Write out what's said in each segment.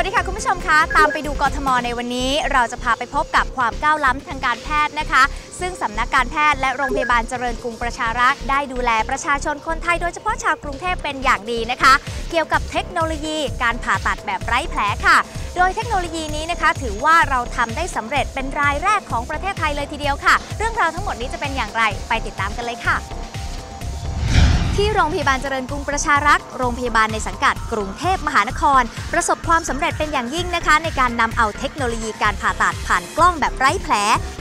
วัสดีค่ะคุณผู้ชมคะ ตามไปดูกทมในวันนี้ เราจะพาไปพบกับความก้าวล้ำทางการแพทย์นะคะ ซึ่งสำนักการแพทย์และโรงพยาบาลเจริญกรุงประชารักษ์ได้ดูแลประชาชนคนไทยโดยเฉพาะชาวกรุงเทพเป็นอย่างดีนะคะ เกี่ยวกับเทคโนโลยีการผ่าตัดแบบไร้แผลค่ะ โดยเทคโนโลยีนี้นะคะ ถือว่าเราทำได้สำเร็จเป็นรายแรกของประเทศไทยเลยทีเดียวค่ะ เรื่องราวทั้งหมดนี้จะเป็นอย่างไรไปติดตามกันเลยค่ะ ที่โรงพยาบาลเจริญกรุงประชารักษ์โรงพยาบาลในสังกัดกรุงเทพมหานคร ประสบความสำเร็จเป็นอย่างยิ่งนะคะ ในการนำเอาเทคโนโลยีการผ่าตัดผ่านกล้องแบบไร้แผล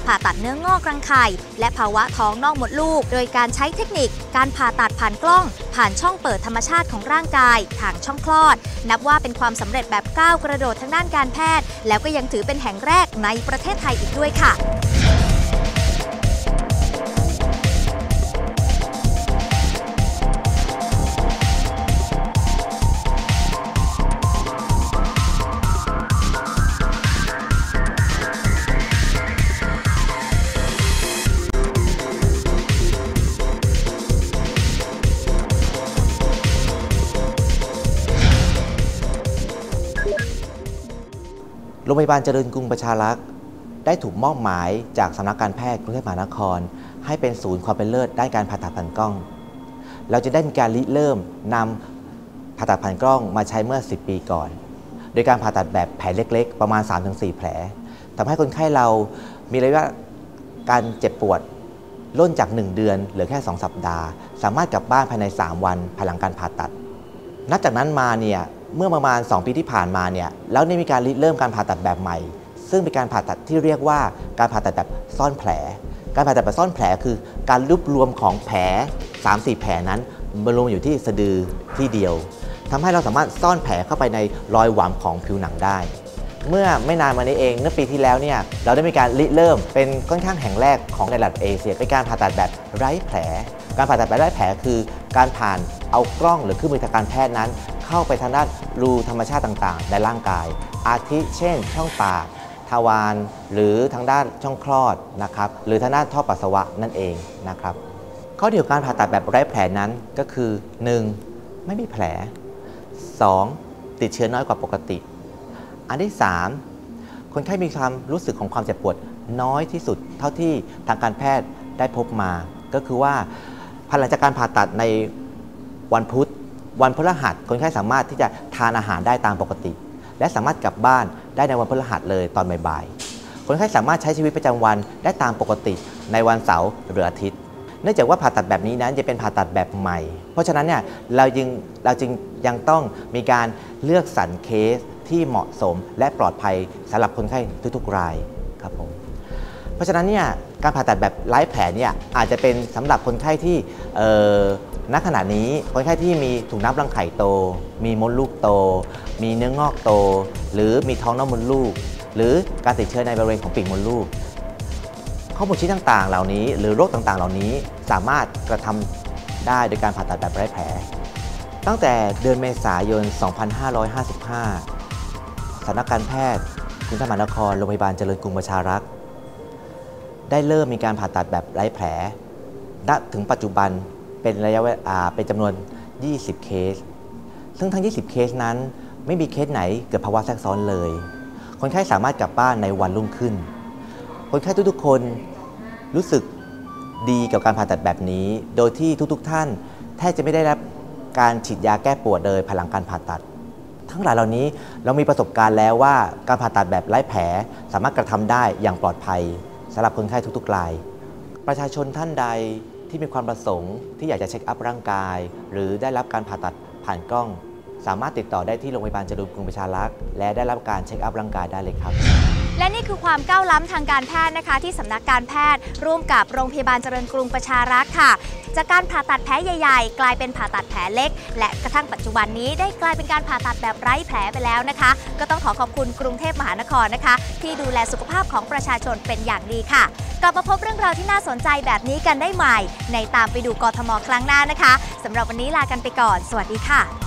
ผ่าตัดเนื้องอกรังไข่ และภาวะท้องนอกมดลูก โดยการใช้เทคนิค การผ่าตัดผ่านกล้อง ผ่านช่องเปิดธรรมชาติของร่างกายทางช่องคลอด นับว่าเป็นความสำเร็จแบบก้าวกระโดดทางด้านการแพทย์ แล้วก็ยังถือเป็นแห่งแรกในประเทศไทยอีกด้วยค่ะ โรงพยาบาลเจริญกรุงประชารักษ์ได้ถูกมอบหมายจากสำนักการแพทย์กรุงเทพมหานคร ให้เป็นศูนย์ความเป็นเลิศด้านการผ่าตัดผ่านกล้อง เราจะได้มีการริเริ่มนำผ่าตัดผ่านกล้องมาใช้เมื่อ 10 ปีก่อน โดยการผ่าตัดแบบแผลเล็กๆ ประมาณ 3-4 แผลทำให้คนไข้เรามีระยะการเจ็บปวดล่นจาก 1 เดือนเหลือแค่ 2 สัปดาห์ สามารถกลับบ้านภายใน 3 วันภายหลังการผ่าตัด นับจากนั้นมาเนี่ย เมื่อประมาณ 2 ปีที่ผ่านมาเนี่ยแล้วได้มีการเริ่มการผ่าตัดแบบใหม่ ซึ่งเป็นการผ่าตัดที่เรียกว่าการผ่าตัดแบบซ่อนแผล การผ่าตัดแบบซ่อนแผลคือ การรวบรวมของแผล 3-4 แผลนั้นมารวมอยู่ที่สะดือที่เดียวทำให้เราสามารถซ่อนแผลเข้าไปในรอยหวามของผิวหนังได้ เมื่อไม่นานมานี้เองเมื่อปีที่แล้วเนี่ยเราได้มีการริเริ่มเป็นค่อนข้างแห่งแรกของในระดับเอเชียเป็นการผ่าตัดแบบไร้แผล การผ่าตัดแบบไร้แผลคือการผ่านเอากล้องหรือเครื่องมือทางการแพทย์นั้น เข้าไปทางด้านรูธรรมชาติต่างๆ ในร่างกาย อาทิเช่น ช่องปากทวารหรือทางด้านช่องคลอดนะครับหรือทางด้านท่อปัสสาวะนั่นเองนะครับข้อดีของการผ่าตัดแบบไร้แผลนั้นก็คือ 1. ไม่มีแผล 2. ติดเชื้อน้อยกว่าปกติ อันที่ 3 คนไข้มีความรู้สึกของความเจ็บปวดน้อยที่สุด เท่าที่ทางการแพทย์ได้พบมา ก็คือว่าภายหลังจากการผ่าตัดในวันพุธ วันพฤหัสคนไข้สามารถที่จะทานอาหารได้ตามปกติ และสามารถกลับบ้านได้ในวันพฤหัสเลยตอนบ่ายๆคนไข้สามารถใช้ชีวิตประจำวันได้ตามปกติในวันเสาร์หรืออาทิตย์ เนื่องจากว่าผ่าตัดแบบนี้นั้นจะเป็นผ่าตัดแบบใหม่ เพราะฉะนั้นเนี่ยเราจึงเราจึงยังต้องมีการเลือกสรรเคส ที่เหมาะสมและปลอดภัยสำหรับคนไข้ทุกๆรายครับผมเพราะฉะนั้นเนี่ยการผ่าตัดแบบไร้แผลเนี่ยอาจจะเป็นสำหรับคนไข้ที่ณขณะนี้คนไข้ที่มีถุงน้ำรังไข่โต มีมดลูกโต มีเนื้องอกโต หรือมีท้องน้องมดลูก หรือการติดเชื้อในบริเวณของปีกมดลูก ข้อมูลชี้ต่างๆ เหล่านี้ หรือโรคต่างๆ เหล่านี้สามารถกระทำได้โดยการผ่าตัดแบบไร้แผล ตั้งแต่เดือนเมษายน 2555 สำนักการแพทย์กรุงเทพมหานครโรงพยาบาลเจริญกรุงประชารักษ์ได้เริ่มมีการผ่าตัดแบบไร้แผล ณ ถึงปัจจุบันเป็นระยะเวลาเป็นจำนวน 20 เคส ซึ่งทั้ง 20 เคสนั้น ไม่มีเคสไหนเกิดภาวะแทรกซ้อนเลย คนไข้สามารถกลับบ้านในวันรุ่งขึ้น คนไข้ทุกๆคนรู้สึกดีกับการผ่าตัดแบบนี้ โดยที่ทุกๆ ท่านแทบจะไม่ได้รับการฉีดยาแก้ปวดเลยภายหลังการผ่าตัด ทั้งหลายเหล่านี้เรามีประสบการณ์แล้วว่าการผ่าตัดแบบไร้แผลสามารถกระทำได้อย่างปลอดภัยสำหรับคนไข้ทุกๆราย ประชาชนท่านใดที่มีความประสงค์ที่อยากจะเช็คอัพร่างกาย หรือได้รับการผ่าตัดผ่านกล้อง สามารถติดต่อได้ที่โรงพยาบาลจริญกรุงประชารักษ์และได้รับการเช็คอัพร่างกายได้เลยครับ และนี่คือความก้าวล้ำทางการแพทย์นะคะ ที่สำนักการแพทย์ ร่วมกับโรงพยาบาลเจริญกรุงประชารักษ์ค่ะ จากการผ่าตัดแผลใหญ่ ๆ กลายเป็นผ่าตัดแผลเล็ก และกระทั่งปัจจุบันนี้ได้กลายเป็นการผ่าตัดแบบไร้แผลไปแล้วนะคะ ก็ต้องขอขอบคุณกรุงเทพมหานครนะคะ ที่ดูแลสุขภาพของประชาชนเป็นอย่างดีค่ะ กลับมาพบเรื่องราวที่น่าสนใจแบบนี้กันได้ใหม่ ในตามไปดูกทมครั้งหน้านะคะสำหรับวันนี้ลากันไปก่อน สวัสดีค่ะ